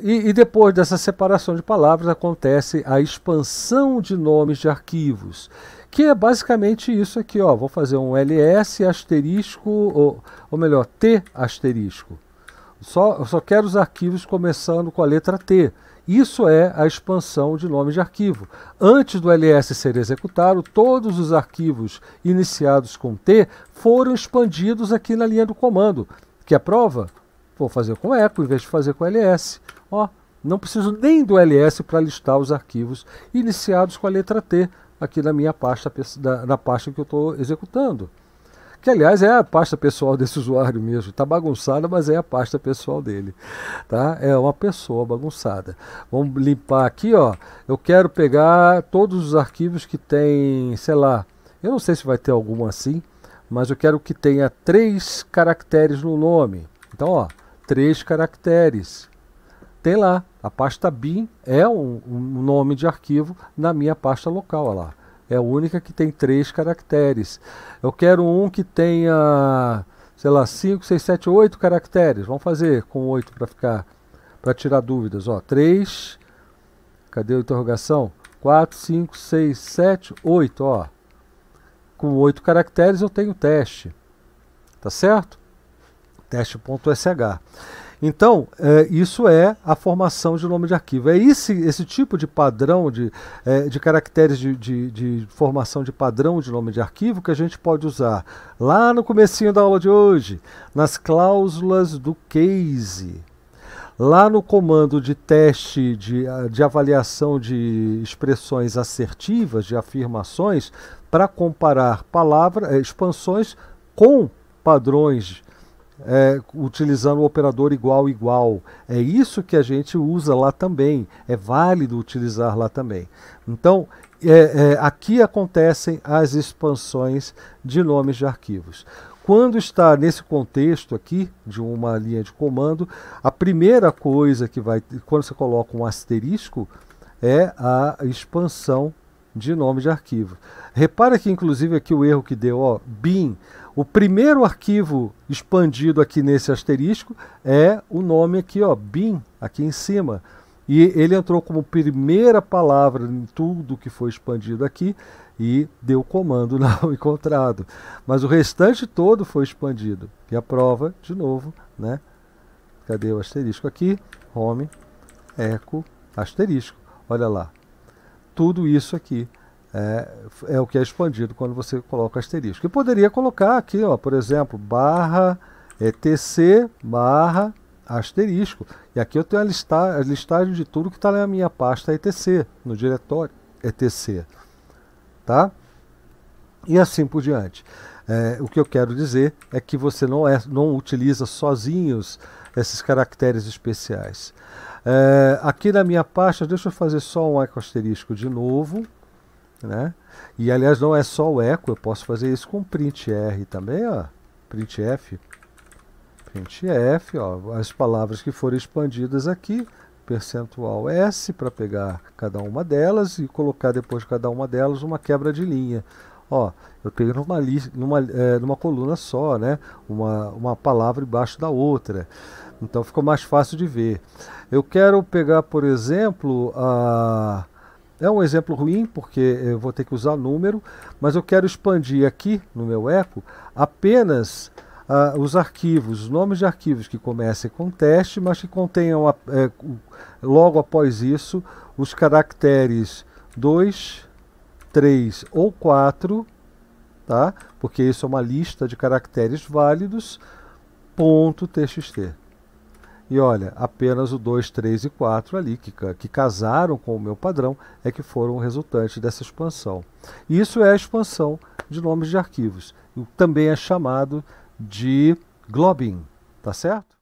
e, e, depois dessa separação de palavras acontece a expansão de nomes de arquivos, que é basicamente isso aqui. Ó. Vou fazer um ls asterisco, ou, ou melhor, t asterisco. Só, só quero os arquivos começando com a letra T. Isso é a expansão de nome de arquivo. Antes do ls ser executado, todos os arquivos iniciados com T foram expandidos aqui na linha do comando. Que é prova? Vou fazer com echo em vez de fazer com ls. Ó, não preciso nem do ls para listar os arquivos iniciados com a letra T aqui na minha pasta, na pasta que eu estou executando que aliás é a pasta pessoal desse usuário mesmo. Está bagunçada, mas é a pasta pessoal dele. Tá? É uma pessoa bagunçada. Vamos limpar aqui, ó. Eu quero pegar todos os arquivos que tem, sei lá, eu não sei se vai ter algum assim, mas eu quero que tenha três caracteres no nome. Então, ó, três caracteres. Tem lá, a pasta bin é um, um nome de arquivo na minha pasta local, ó lá. É a única que tem três caracteres. Eu quero um que tenha, sei lá, 5, 6, 7, 8 caracteres. Vamos fazer com 8 para ficar, para tirar dúvidas. Ó, 3, cadê a interrogação? 4, 5, 6, 7, 8, ó. Com 8 caracteres eu tenho teste. Tá certo? Teste.sh. Então, é, isso é a formação de nome de arquivo. É esse, esse tipo de padrão, de, é, de caracteres de, de, de, formação de padrão de nome de arquivo que a gente pode usar lá no comecinho da aula de hoje, nas cláusulas do case. Lá no comando de teste de, de avaliação de expressões assertivas, de afirmações, para comparar palavras, é, expansões com padrões é, utilizando o operador igual igual. É isso que a gente usa lá também. É válido utilizar lá também. Então, é, é, aqui acontecem as expansões de nomes de arquivos. Quando está nesse contexto aqui de uma linha de comando, a primeira coisa que vai, quando você coloca um asterisco, é a expansão de nome de arquivo. Repara que inclusive aqui o erro que deu, ó, bin, o primeiro arquivo expandido aqui nesse asterisco é o nome aqui, ó, bin, aqui em cima. E ele entrou como primeira palavra em tudo que foi expandido aqui e deu comando não encontrado. Mas o restante todo foi expandido. E a prova, de novo, né? Cadê o asterisco aqui? Home, eco, asterisco. Olha lá. Tudo isso aqui é, é, o que é expandido quando você coloca asterisco. E poderia colocar aqui, ó, por exemplo, barra etc barra asterisco. E aqui eu tenho a, lista, a listagem de tudo que está na minha pasta etc, no diretório etc. Tá? E assim por diante. É, o que eu quero dizer é que você não, é, não utiliza sozinhos esses caracteres especiais. É, aqui na minha pasta, deixa eu fazer só um asterisco de novo. Né? E aliás, não é só o eco, eu posso fazer isso com printr também, ó. printf. printf, ó, as palavras que foram expandidas aqui, percentual S para pegar cada uma delas e colocar depois de cada uma delas uma quebra de linha. Ó, eu tenho numa, numa, é, numa coluna só, né? Uma, uma palavra embaixo da outra. Então ficou mais fácil de ver. Eu quero pegar, por exemplo, a é um exemplo ruim, porque eu vou ter que usar número, mas eu quero expandir aqui no meu eco apenas os arquivos, os nomes de arquivos que comecem com teste, mas que contenham é, logo após isso os caracteres 2, 3 ou 4, tá? porque isso é uma lista de caracteres válidos, ponto .txt. E olha, apenas o 2, 3 e 4 ali, que, que casaram com o meu padrão, é que foram resultantes dessa expansão. Isso é a expansão de nomes de arquivos. Também é chamado de globin, tá certo?